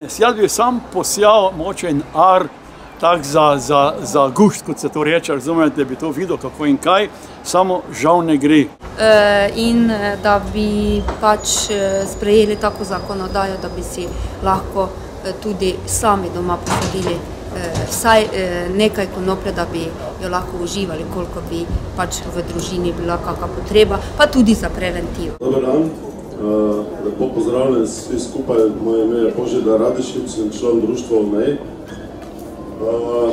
Jaz bi sam posijal močen ar, tak za, za, za gušt, kot se to reče, razumete, da bi to videl, kako in kaj, samo žal ne gre. Eh, in eh, da bi pač eh, sprejeli tako zakonodajo, da bi si lahko tudi sami doma posadili vsaj nekaj konoplje, da bi jo lahko uživali, koliko bi pač v družini bila kakšna potreba, pa tudi za preventivo. Dobar dan. Uh, lepo pozdravljen vsi skupaj, moje ime je Božida Radišic, sem član društva OMEJ. Uh,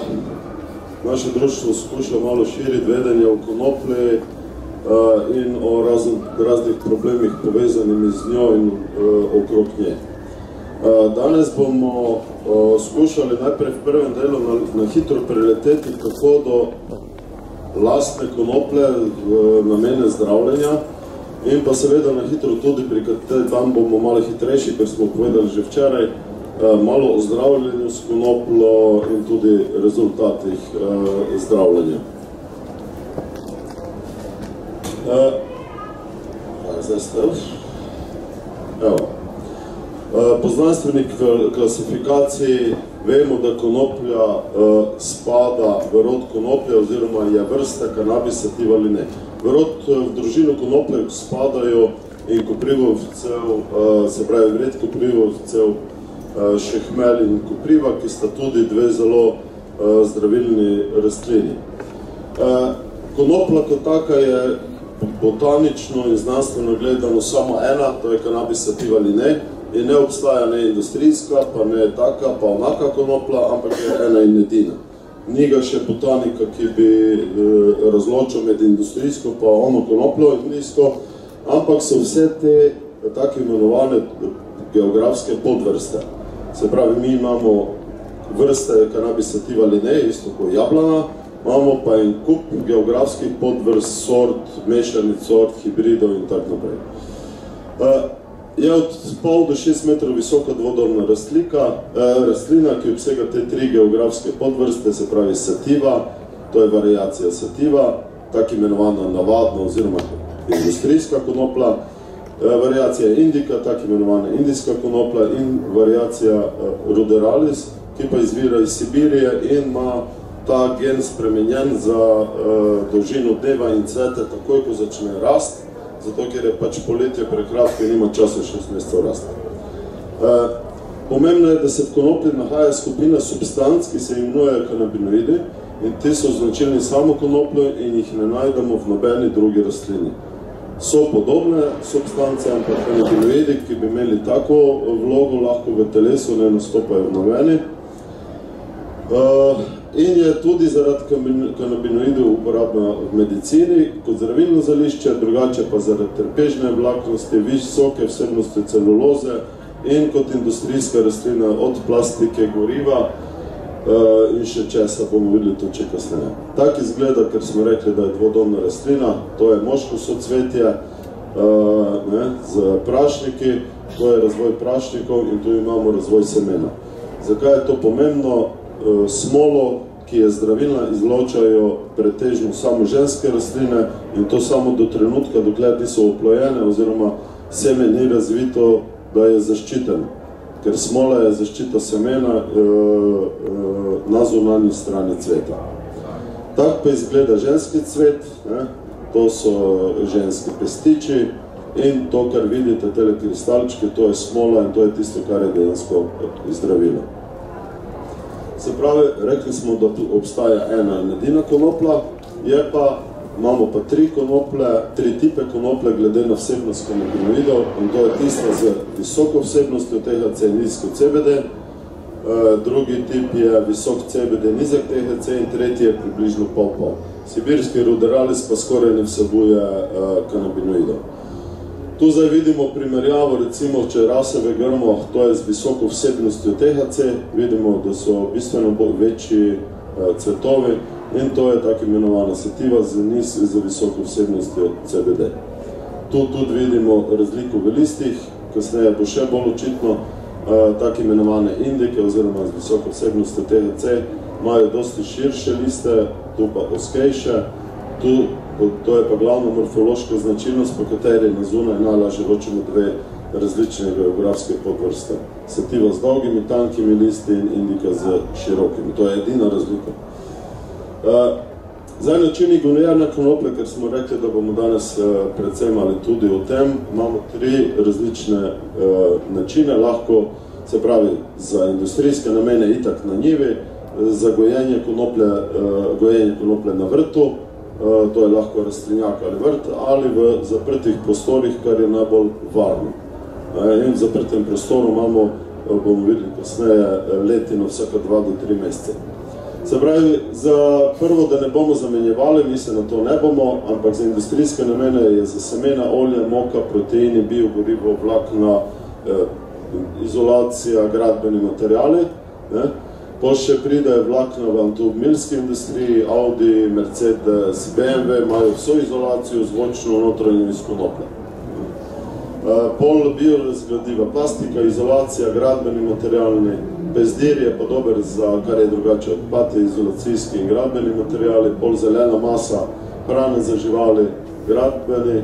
naše društvo skuša malo širiti vedenje o konoplji uh, in o razn, raznih problemih povezanimi z njo in okrog nje. Danes bomo skušali najprej v prvem delu na, na hitro preleteti, kako do lastne konoplje v namene zdravljenja, In pa seveda na hitro tudi, pri kateri dan bomo malo hitrejši, ker smo povedali že včeraj, eh, malo o zdravljenju s konoplo in tudi rezultatih eh, zdravljenja. Eh, zdaj ste? Evo. Po znanstveni klasifikaciji vemo, da konoplja spada v rod konoplja oziroma je vrsta kanabis sativa ali ne. V rod v družino konoplje spadajo in koprivovcev, se pravi vred koprivovcev, šehmel in kopriva, ki sta tudi dve zelo zdravilni rastlini. Konopla kot taka je botanično in znanstveno gledano samo ena, to je kanabis sativa ali ne, in ne obstaja ne industrijska, pa ne taka, pa onaka konopla, ampak je ena in edina. Ni ga še botanika, ki bi eh, razločil med industrijsko pa ono konopljo industrijsko, ampak so vse te tako imenovane geografske podvrste. Se pravi, mi imamo vrste kanabis sativa ali ne, isto kot jablana, imamo pa en kup geografskih podvrst, sort, mešanic sort, hibridov in tako naprej. Uh, je od pol do šest metrov visoka dvodorna rastlika, eh, rastlina, ki obsega te tri geografske podvrste, se pravi sativa, to je variacija sativa, tak imenovana navadna oziroma industrijska konopla, eh, variacija indika, tak imenovana indijska konopla in variacija eh, ruderalis, ki pa izvira iz Sibirije in ima ta gen spremenjen za eh, dolžino deva in cvete, takoj ko začne rast, zato ker je pač poletje prekratko in nima časa šest mesecev rasti. Uh, pomembno je, da se v konoplji nahaja skupina substanc, ki se imenuje kanabinoidi in ti so označeni samo konopljo in jih ne najdemo v nobeni drugi rastlini. So podobne substance, ampak kanabinoidi, ki bi imeli tako vlogo lahko v telesu, ne nastopajo v nobeni. Uh, in je tudi zaradi kanabinoidov uporabna v medicini kot zdravilno zališče, drugače pa zaradi trpežne vlaknosti, visoke vsebnosti celuloze in kot industrijska rastlina od plastike, goriva uh, in še česa bomo videli to če kasneje. Tak izgleda, ker smo rekli, da je dvodobna rastlina, to je moško socvetje uh, ne, z prašniki, to je razvoj prašnikov in tu imamo razvoj semena. Zakaj je to pomembno? Eh, smolo, ki je zdravilna, izločajo pretežno samo ženske rastline in to samo do trenutka, dokler niso oplojene oziroma seme ni razvito, da je zaščiten. Ker smola je zaščita semena eh, eh, na zunanji strani cveta. Tak pa izgleda ženski cvet, ne? to so ženski pestiči in to, kar vidite, tele kristalčke, to je smola in to je tisto, kar je dejansko zdravilo. Se pravi, rekli smo, da tu obstaja ena in edina konopla, je pa, imamo pa tri konople, tri tipe konople glede na vsebnost kanabinoidov in to je tista z visoko vsebnostjo THC in nizko CBD, e, drugi tip je visok CBD, nizek THC in tretji je približno pol-pol. Sibirski ruderalis pa skoraj ne vsebuje e, kanabinoidov. Tu zdaj vidimo primerjavo, recimo, če raseve grmo, to je z visoko vsebnostjo THC, vidimo, da so bistveno bolj večji uh, cvetovi in to je tako imenovana sativa z niz za visoko vsebnostjo CBD. Tu tudi vidimo razliko v listih, kasneje bo še bolj očitno, uh, tako imenovane indike oziroma z visoko vsebnostjo THC imajo dosti širše liste, tu pa oskejše, tu To je pa glavna morfološka značilnost, po kateri na zunaj najlažje ločimo dve različne geografske podvrste. Sativa z dolgimi, tankimi listi in indika z širokimi. To je edina razlika. Uh, zdaj, načini gonejanja konoplje, ker smo rekli, da bomo danes uh, predvsem ali tudi o tem, imamo tri različne uh, načine, lahko se pravi za industrijske namene itak na njivi, za gojenje konoplje, uh, gojenje konoplje na vrtu, to je lahko rastlinjak ali vrt, ali v zaprtih prostorih, kar je najbolj varno. In v zaprtem prostoru imamo, bomo videli kasneje, letino vsaka dva do tri mesece. Se pravi, za prvo, da ne bomo zamenjevali, mi se na to ne bomo, ampak za industrijske namene je za semena, olje, moka, proteini, biogorivo, vlakna, eh, izolacija, gradbeni materiali. Ne? Po še pride vlakna v automobilski industriji, Audi, Mercedes, BMW, imajo vso izolacijo, zvočno, notranjo iz konoplja. Eh, pol biorazgradiva plastika, izolacija, gradbeni materialni, bezdir je pa dober za kar je drugače odpati, izolacijski in gradbeni materiali, pol zelena masa, hrane za živali, gradbeni,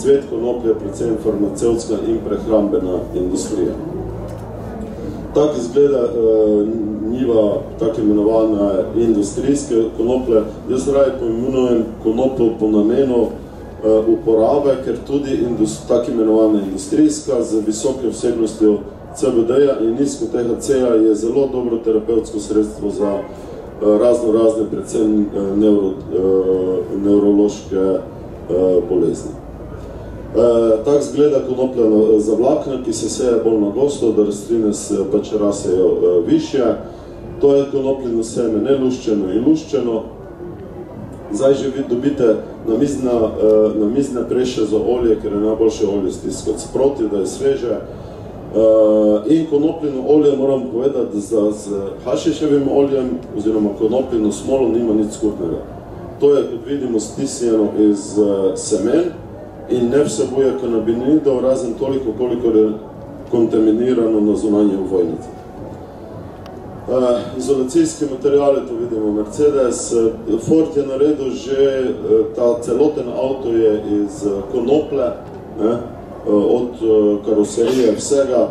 cvet konoplje, predvsem farmacevtska in prehrambena industrija. Tak izgleda uh, njiva tako imenovane industrijske konoplje. Jaz raje poimenujem konoplo po namenu, Eh, uporabe, ker tudi tako imenovana industrijska z visoke vsebnostjo CBD-ja in nizko THC-ja je zelo dobro terapevtsko sredstvo za eh, razno razne, predvsem eh, neuro, neurološke bolezni. Tak zgleda konoplja za vlakna, ki se seje bolj na gosto, da rastline se pač rasejo više. To je konopljeno seme neluščeno in luščeno. Zdaj že vi dobite namizna, uh, namizna preše za olje, ker je najboljše olje stiskati sproti, da je sveže. Uh, in konopljeno olje moram povedati, da z hašiševim oljem oziroma konopljeno smolo nima nič skutnega. To je, kot vidimo, stisnjeno iz uh, semen in ne vsebuje kanabinidov, razen toliko, koliko je kontaminirano na zunanje vojnice. Uh, izolacijski materiali, to vidimo Mercedes. Uh, Ford je naredil že, uh, ta celoten avto je iz konople, ne, od karoserije vsega,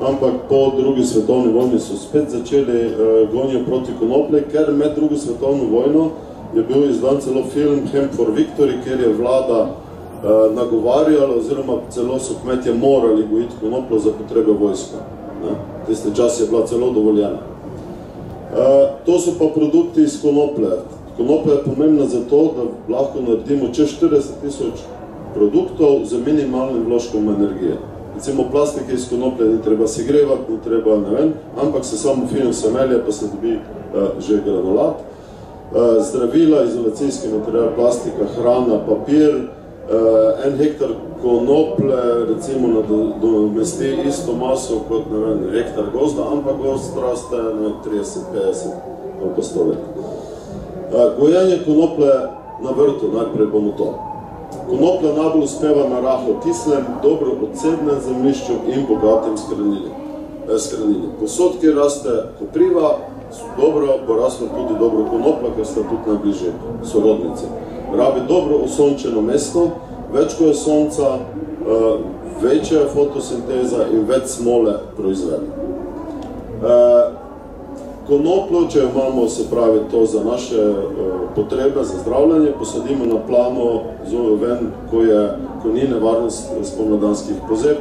ampak po drugi svetovni vojni so spet začeli gonjo proti konople, ker med drugo svetovno vojno je bil izdan celo film Hemp for Victory, ker je vlada nagovarjala oziroma celo so kmetje morali gojiti konoplo za potrebe vojska. Ne. Tiste čas je bila celo dovoljena. To so pa produkti iz konoplje. Konoplja je pomembna zato, da lahko naredimo čez 40 tisoč produktov z minimalnim vložkom energije. Recimo plastike iz konoplje ni treba segrevati, ni treba, ne vem, ampak se samo fino semelje, pa se dobi uh, že granulat. Uh, zdravila, izolacijski material, plastika, hrana, papir, uh, en hektar konople recimo nadomesti isto maso kot ne vem, hektar gozda, ampak gozd raste 30-50 ali pa 100 let. Uh, gojenje konople na vrtu, najprej bomo to. Konoplja najbolj uspeva na rahlo kislem, dobro odsednem zemljišču in bogatem skranili. skranili. Posod, kjer raste kopriva, dobro, bo raslo tudi dobro konopla, ker sta tudi najbližje sorodnice rabi dobro osončeno mesto, več ko je sonca, uh, večja je fotosinteza in več smole proizvede. Uh, konoplo, če imamo, se pravi, to za naše uh, potrebe, za zdravljanje, posadimo na plano ven, ko, je, ko ni nevarnost spomladanskih pozeb,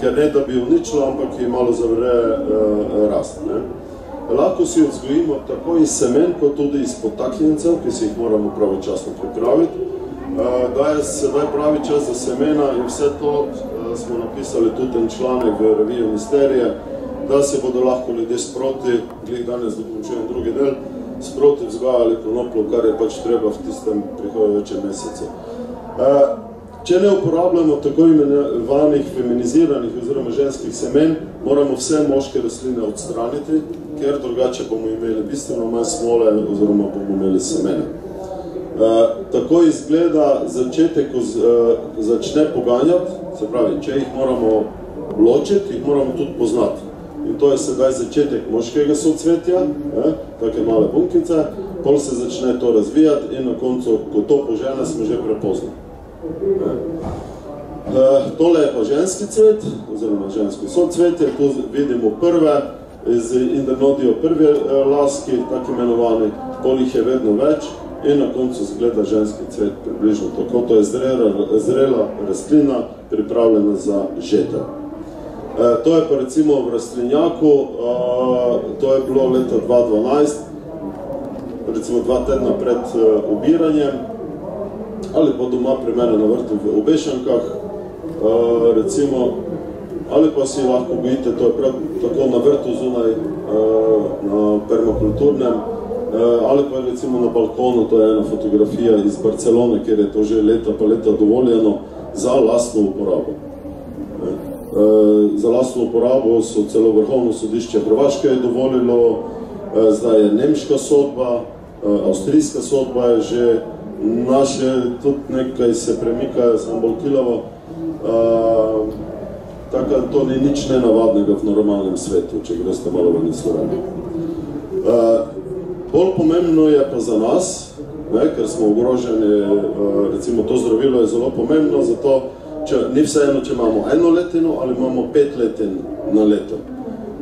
ker ne da bi uničila, ampak je malo zavre rast. Ne? Lahko si vzgojimo tako iz semen, kot tudi iz potaknjencev, ki si jih moramo pravočasno pripraviti. Eh, da je sedaj pravi čas za semena in vse to eh, smo napisali tudi en članek v reviju Misterije, da se bodo lahko ljudje sproti, glih danes dokončujem drugi del, sproti vzgajali konoplo, kar je pač treba v tistem prihodojočem mesecu. Eh, Če ne uporabljamo tako imenovanih feminiziranih oziroma ženskih semen, moramo vse moške rastline odstraniti, ker drugače bomo imeli bistveno manj smole oziroma bomo imeli semene. Uh, tako izgleda začetek, ko z, uh, začne poganjati, se pravi, če jih moramo ločiti, jih moramo tudi poznati. In to je sedaj začetek moškega socvetja, eh, take male bunkice, pol se začne to razvijati in na koncu, ko to požene, smo že prepoznali. tole je pa ženski cvet, oziroma ženski socvetje, tu vidimo prve, z indernodijo prve laski, tako imenovani, pol jih je vedno več in na koncu zgleda ženski cvet približno tako. To je zrela, zrela rastlina, pripravljena za žetev. E, to je pa recimo v rastlinjaku, e, to je bilo leta 2012, recimo dva tedna pred e, ubiranjem, ali pa doma pri mene na vrtu v Obešankah, e, recimo, ali pa si lahko gojite, to je prav tako na vrtu zunaj, e, na permakulturnem, Eh, ali pa recimo na balkonu, to je ena fotografija iz Barcelone, kjer je to že leta pa leta dovoljeno za lastno uporabo. Eh, za lastno uporabo so celo vrhovno sodišče Hrvaške je dovolilo, eh, zdaj je nemška sodba, avstrijska sodba je že, naše tudi nekaj se premikajo, sem bolj kilavo, tako da to ni nič nenavadnega v normalnem svetu, če greste malo ven iz Slovenije. Bolj pomembno je pa za nas, ne, ker smo ogroženi, eh, recimo to zdravilo je zelo pomembno, zato če, ni vseeno, če imamo eno letino ali imamo pet letin na leto.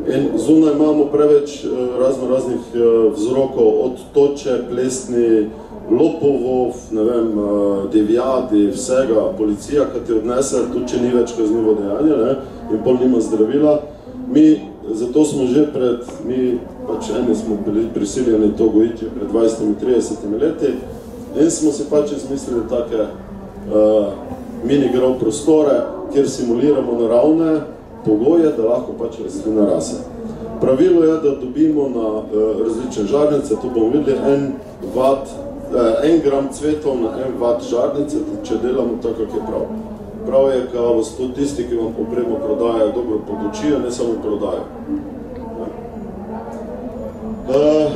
In zunaj imamo preveč eh, razno raznih eh, vzrokov, od toče, plesni, lopovov, ne vem, devijadi, vsega, policija, ki ti odnese, tudi če ni več kaznivo dejanje, ne, in pol nima zdravila. Mi, zato smo že pred, mi pač eni smo bili prisiljeni to gojiti pred 20-30 leti in smo si pač izmislili take uh, mini grob prostore, kjer simuliramo naravne pogoje, da lahko pač rastlina rase. Pravilo je, da dobimo na uh, različne žarnice, tu bomo videli en vat, en gram cvetov na en vat žarnice, če delamo tako, kak je prav. Prav je, kao vas to tisti, ki vam opremo prodajajo, dobro podočijo, ne samo prodajajo. Uh,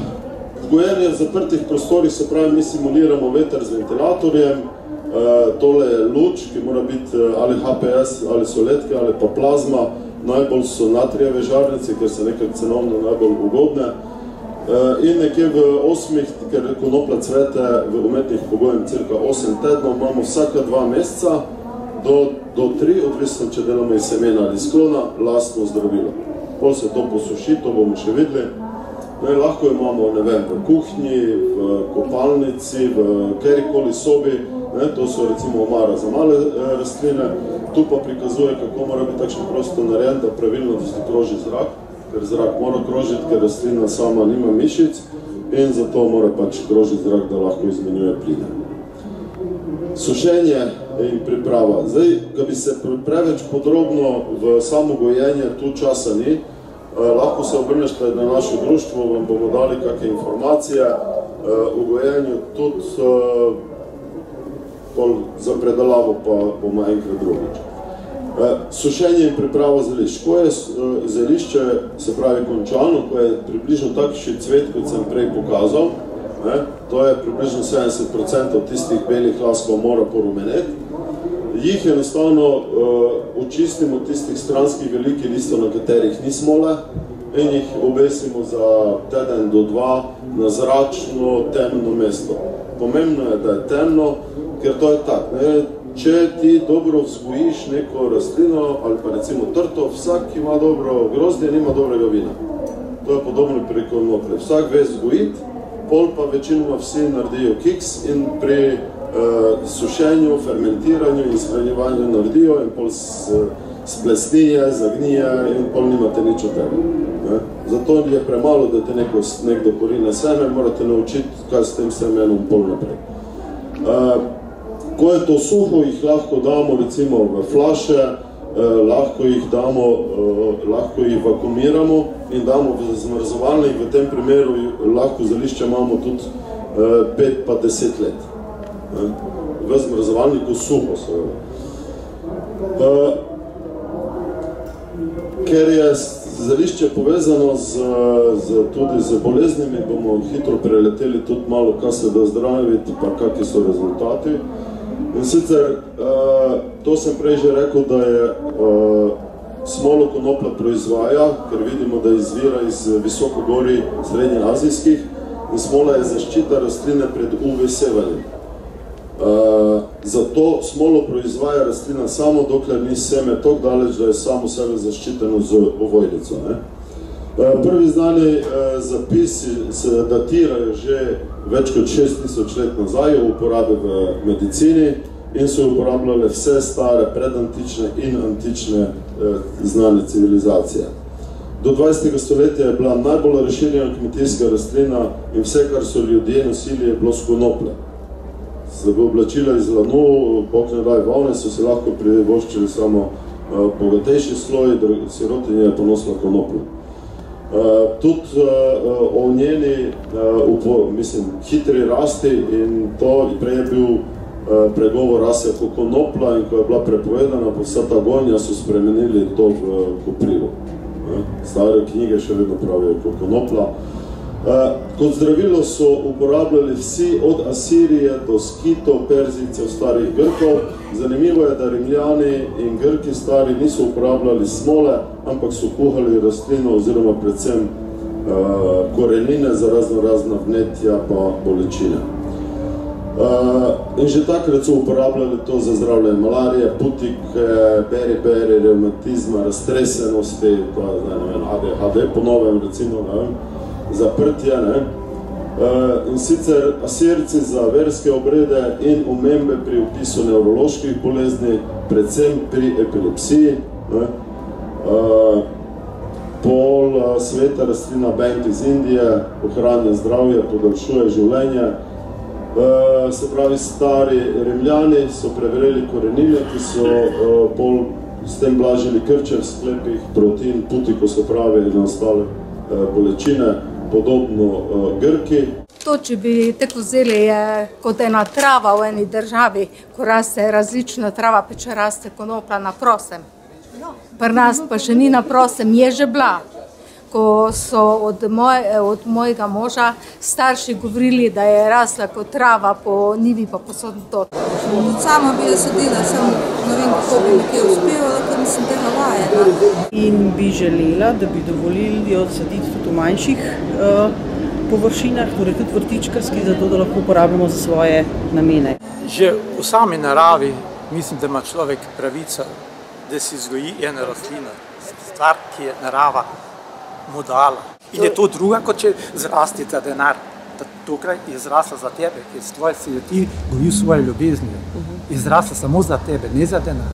gojenje v zaprtih prostorih, se pravi, mi simuliramo veter z ventilatorjem, uh, tole je luč, ki mora biti ali HPS, ali soletke, ali pa plazma, najbolj so natrijeve žarnice, ker so nekaj cenovno najbolj ugodne. Uh, in nekje v osmih, ker konopla cvete v umetnih pogojem cirka 8 tednov, imamo vsaka dva meseca do, do tri, odvisno, če delamo iz semena ali sklona, lastno zdravilo. Pol se to posuši, to bomo še videli. Ne, lahko imamo ne vem, v kuhnji, v kopalnici, v kjerikoli sobi, ne, to so recimo omara za male e, rastline, tu pa prikazuje, kako mora biti takšen prostor narejen, da pravilno da kroži zrak, ker zrak mora krožiti, ker rastlina sama nima mišic in zato mora pač krožiti zrak, da lahko izmenjuje pline. Sušenje in priprava. Zdaj, da bi se preveč podrobno v samo gojenje tu časa ni, Eh, lahko se obrnete na naše društvo, vam bomo dali kakšne informacije eh, o gojenju, tudi eh, za predalavo pa bomo enkrat drugič. Sušenje in priprava zelišč. Ko je zelišče, se pravi končano, ko je približno takšni cvet, kot sem prej pokazal, ne, to je približno 70% tistih belih laskov mora porumeneti, jih enostavno uh, očistimo tistih stranskih velikih listov, na katerih ni smole in jih obesimo za teden do dva na zračno temno mesto. Pomembno je, da je temno, ker to je tak. Ne? Če ti dobro vzgojiš neko rastlino ali pa recimo trto, vsak ima dobro grozdje, nima dobrega vina. To je podobno pri konoplje. Vsak ve vzgojiti, pol pa večinoma vsi naredijo kiks in pri uh, sušenju, fermentiranju in shranjevanju naredijo in pol splesnije, zagnije in pol nimate nič od tega. Ne? Zato je premalo, da te neko, nekdo porine seme, morate naučiti, kaj s tem semenom pol naprej. Uh, ko je to suho, jih lahko damo recimo v flaše, uh, lahko jih damo, uh, lahko jih vakumiramo in damo v zmrzovalnik, v tem primeru lahko zališče imamo tudi uh, 5 pa 10 let v zmrzovalniku suho seveda. Uh, ker je zelišče povezano z, z, tudi z boleznimi, bomo hitro preleteli tudi malo, kaj se da zdraviti, pa kakvi so rezultati. In sicer, uh, to sem prej že rekel, da je uh, smolo konopla proizvaja, ker vidimo, da izvira iz visokogori srednjeazijskih in smola je zaščita rastline pred UV sevanjem. Uh, Zato smolo proizvaja rastlina samo dokler ni seme tako daleč, da je samo sebe zaščiteno z ovojnico. Ne? Prvi znani zapisi se datirajo že več kot 6000 let nazaj v uporabi v medicini in so uporabljale vse stare predantične in antične znane civilizacije. Do 20. stoletja je bila najbolj razširjena kmetijska rastlina in vse, kar so ljudje nosili, je bilo skonople. Se bo oblačila iz lanu, bog ne daj volne, so se lahko privoščili samo bogatejši sloj, sirotinje je ponosila konoplja. Tudi o njeni, mislim, hitri rasti in to prej je bil pregovor rase kot konopla in ko je bila prepovedana, pa vsa ta gonja so spremenili to v koprivo. Stare knjige še vedno pravijo kot konopla. Kot zdravilo so uporabljali vsi od Asirije do Skitov, Perzijcev, starih Grkov. Zanimivo je, da Rimljani in Grki stari niso uporabljali smole, ampak so kuhali rastlino oziroma predvsem korenine za razno razna vnetja pa bolečine. In že takrat so uporabljali to za zdravljenje malarije, putike, beri-beri, reumatizma, raztresenosti, je zdaj, ne vem, ADHD, po novem recimo, ne vem, zaprtje, ne. In sicer Asirci za verske obrede in omembe pri opisu nevroloških bolezni, predvsem pri epilepsiji, ne. Pol sveta rastlina Benk iz Indije ohranja zdravje, podaljšuje življenje. Se pravi, stari Rimljani so preverili korenine, ki so pol s tem blažili krče v sklepih, protein, putiko, se pravi, in ostale bolečine, podobno Grki. To, če bi tako vzeli, je kot ena trava v eni državi, ko raste različna trava, pa če raste konoplja na prostem. Pri nas pa še ni na prostem, je že bila. Ko so od od mojega moža starši govorili, da je rasla kot trava po njivi pa povsod tod. Tudi sama bi jo sadila, samo ne vem, kako bi mi kaj uspevalo, nisem tega vajena. In bi želela, da bi dovolili jo saditi tudi v manjših površinah, torej tudi vrtičkarskih, zato da lahko uporabimo za svoje namene. Že v sami naravi mislim, da ima človek pravico, da si vzgoji eno rastlino, stvar, ki je narava mu dala. In je to druga, kot če zrasti ta denar. Tukaj je zrasla za tebe, ker si ti gojil svoje ljubezni. Je zrasla samo za tebe, ne za denar.